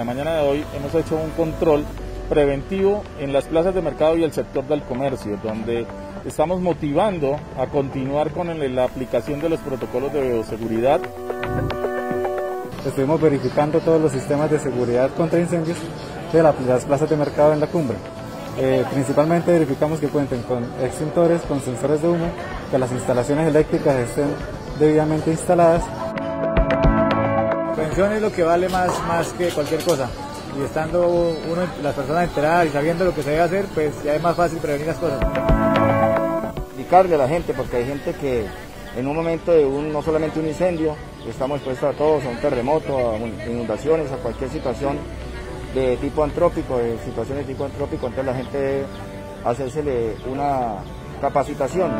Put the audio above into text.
hemos hecho un control preventivo en las plazas de mercado y el sector del comercio, donde estamos motivando a continuar con la aplicación de los protocolos de bioseguridad. Estuvimos verificando todos los sistemas de seguridad contra incendios de las plazas de mercado en la cumbre. Eh, principalmente verificamos que cuenten con extintores, con sensores de humo, que las instalaciones eléctricas estén debidamente instaladas. La prevención es lo que vale más, más que cualquier cosa. Y estando uno, las personas enteradas y sabiendo lo que se debe hacer, pues ya es más fácil prevenir las cosas. Indicarle a la gente, porque hay gente que en un momento de un, no solamente un incendio, estamos expuestos a todos, a un terremoto, a inundaciones, a cualquier situación de tipo antrópico, de situaciones de tipo antrópico, entonces la gente debe hacérsele una capacitación.